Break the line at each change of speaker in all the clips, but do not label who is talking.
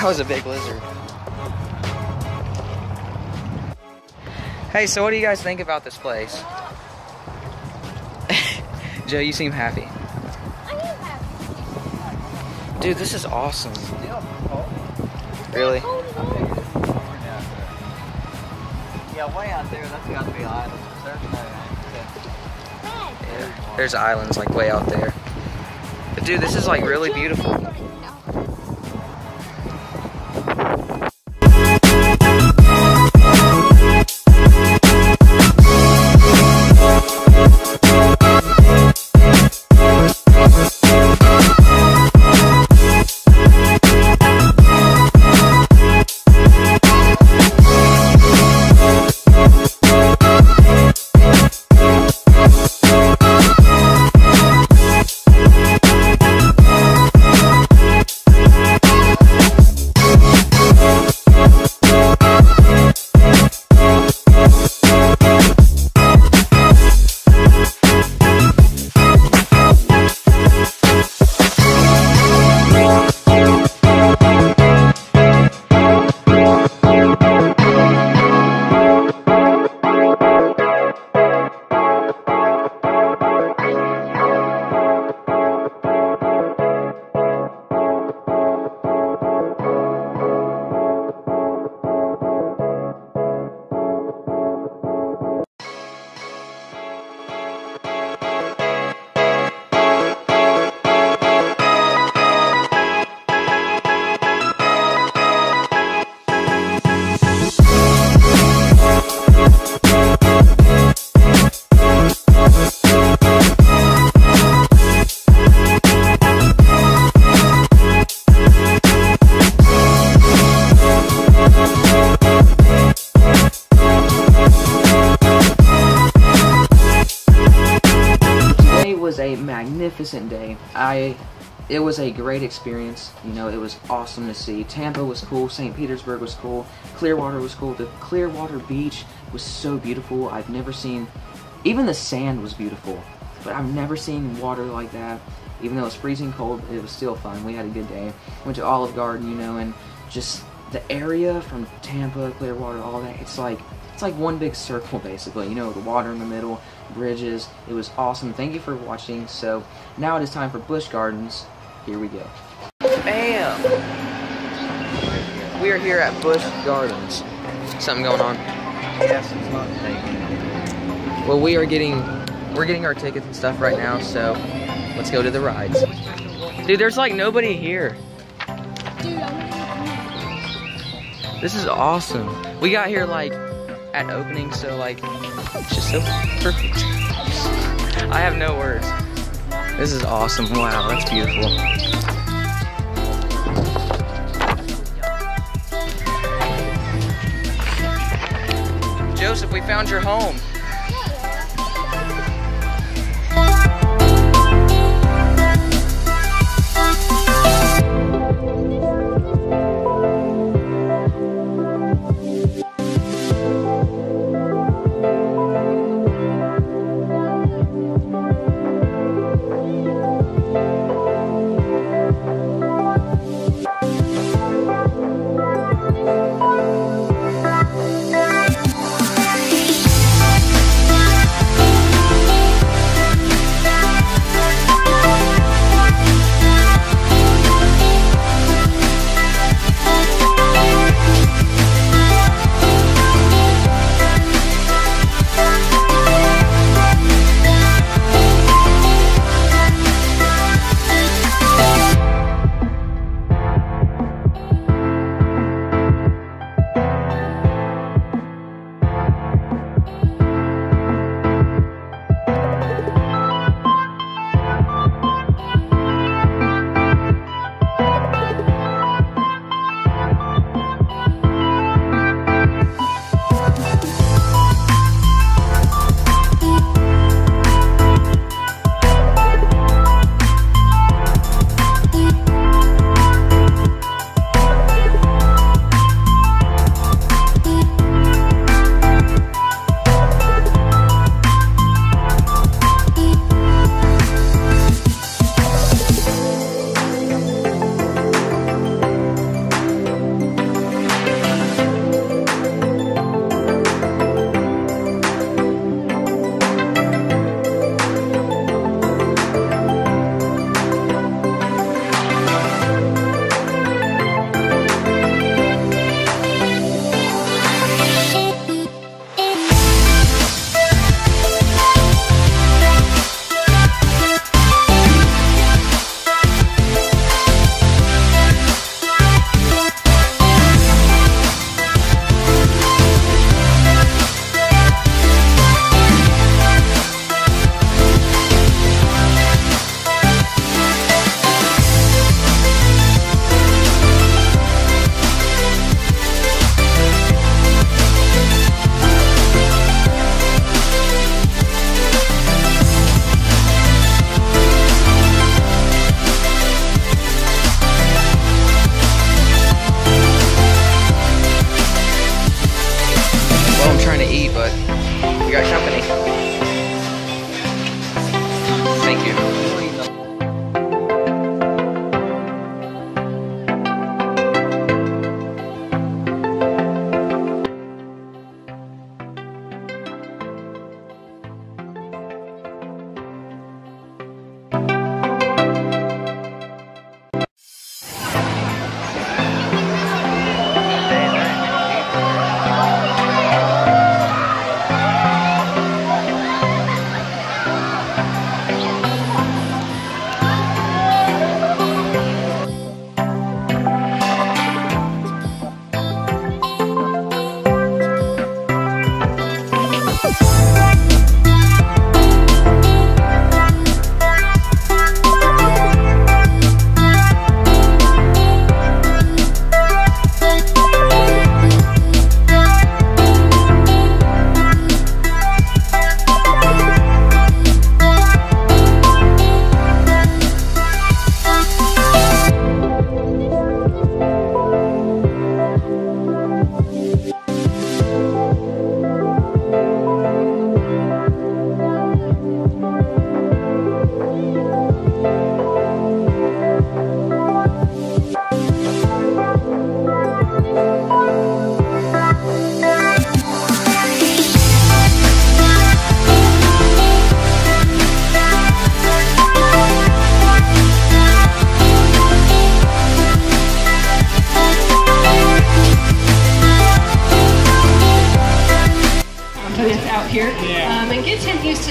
that was a big lizard. Hey, so what do you guys think about this place? Joe, you seem happy.
I am happy.
Dude, this is awesome. Really?
Yeah, way out there, that's got to be islands. There's no
Yeah. There's islands like way out there. But dude, this is like really beautiful. Was a magnificent day. I it was a great experience. You know, it was awesome to see. Tampa was cool, St. Petersburg was cool, Clearwater was cool. The Clearwater beach was so beautiful. I've never seen even the sand was beautiful. But I've never seen water like that. Even though it was freezing cold, it was still fun. We had a good day. Went to Olive Garden, you know, and just the area from Tampa, Clearwater, all that, it's like it's like one big circle basically, you know, the water in the middle, bridges. It was awesome. Thank you for watching. So now it is time for Busch Gardens. Here we go. Bam! We are here at Busch Gardens. Something going on.
Yes, it's not taken.
Well, we are getting we're getting our tickets and stuff right now, so let's go to the rides. Dude, there's like nobody here.
Dude,
This is awesome. We got here like at opening, so like it's just so perfect. I have no words. This is awesome. Wow, that's beautiful. Joseph, we found your home.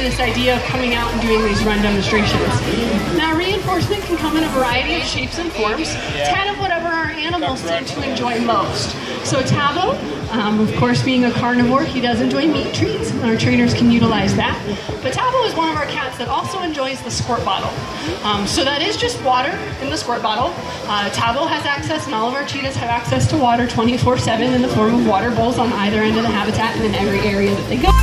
This idea of coming out and doing these run demonstrations. Now, reinforcement can come in a variety of shapes and forms, kind of whatever our animals seem to enjoy most. So, Tabo, um, of course, being a carnivore, he does enjoy meat treats, and our trainers can utilize that. But Tabo is one of our cats that also enjoys the squirt bottle. Um, so, that is just water in the squirt bottle. Uh, Tabo has access, and all of our cheetahs have access to water 24 7 in the form of water bowls on either end of the habitat and in every area that they go.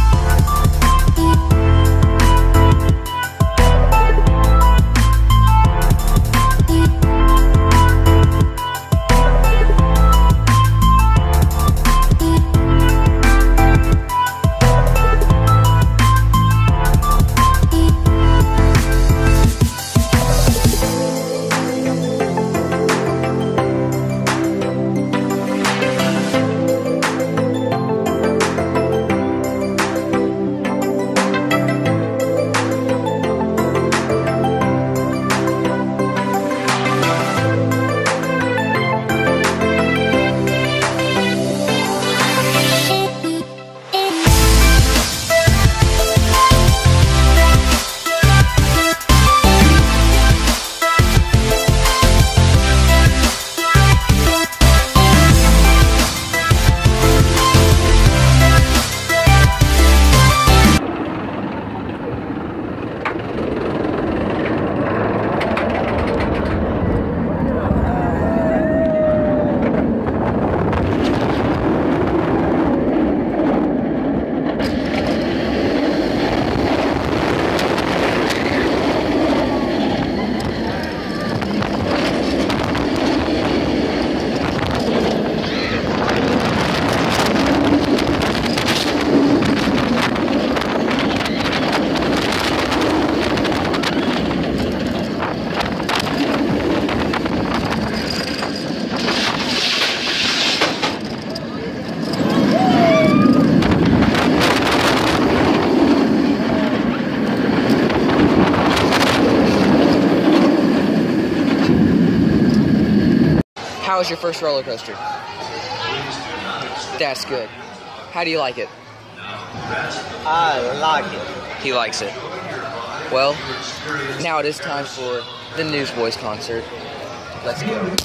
How was your first roller coaster? That's good. How do you like it?
I like it.
He likes it. Well, now it is time for the Newsboys concert. Let's go.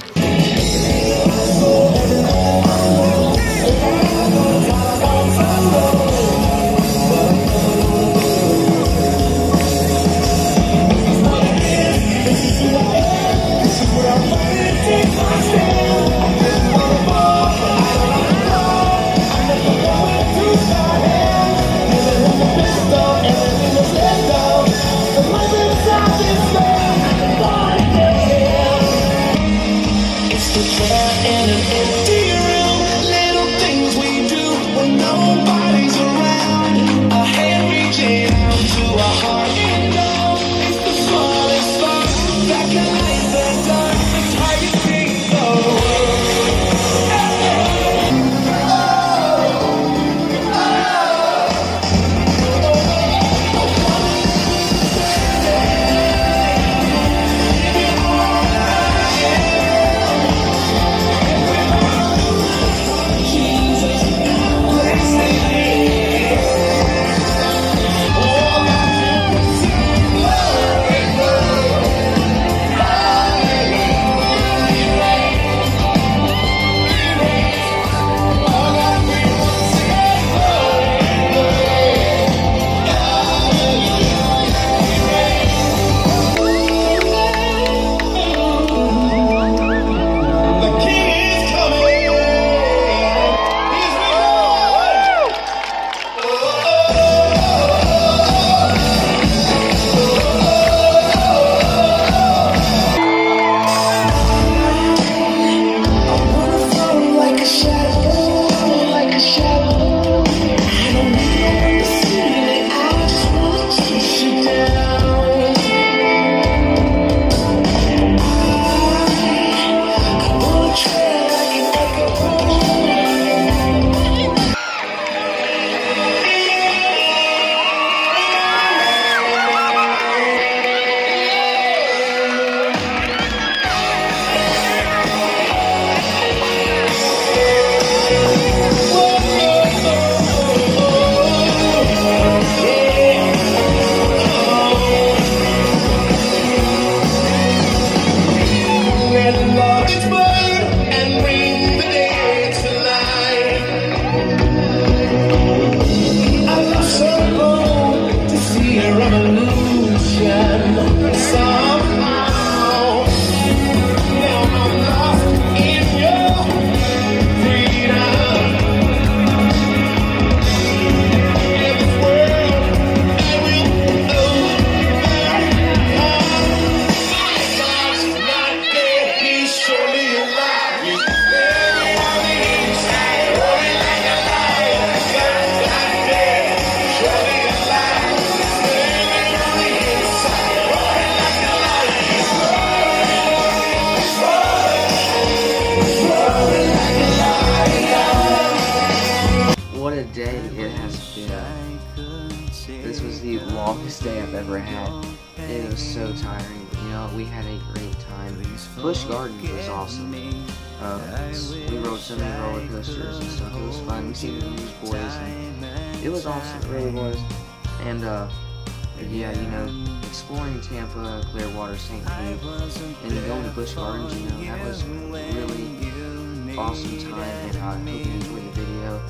Day I've ever had. It was so tiring. You know, we had a great time. Busch Gardens was awesome. Uh, we rode so many roller coasters and stuff. It was fun. We seen the Newsboys and it was awesome. It really was. And uh, yeah, you know, exploring Tampa, Clearwater, St. Pete, and going to Busch Gardens, you know, that was really awesome time. And I hope you enjoyed the video.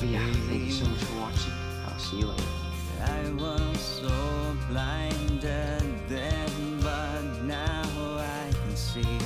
But yeah, thank you so much for watching. I'll see you later. I was so blinded then, but now I can see.